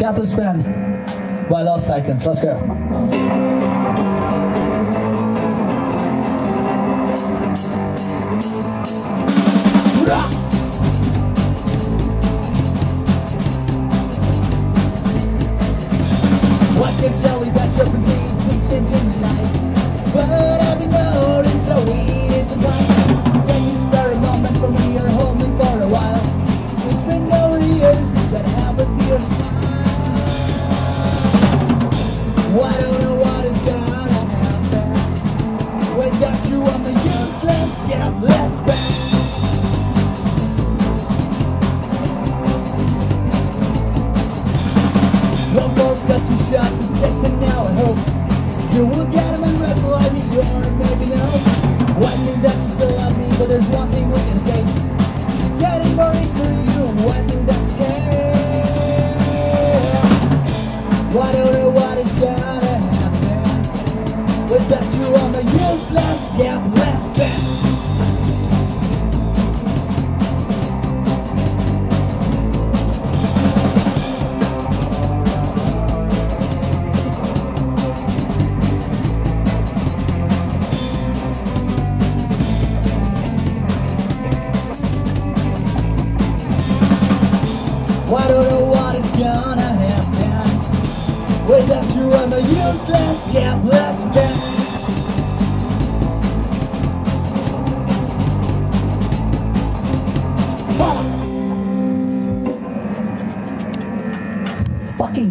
Capless Pen by Lost Icons. Let's go. What can tell you that you're night? But I don't know what is gonna happen. Without you I'm a useless, get less back One bolt's got you shot, it's chasing now I hope You will get him and reply me or maybe no. One thing that you still love me, but there's one thing we can escape Getting buried for you, one thing that's scared I don't a useless, get less back I don't know what is gonna happen? Without you I'm a useless, gapless man fucking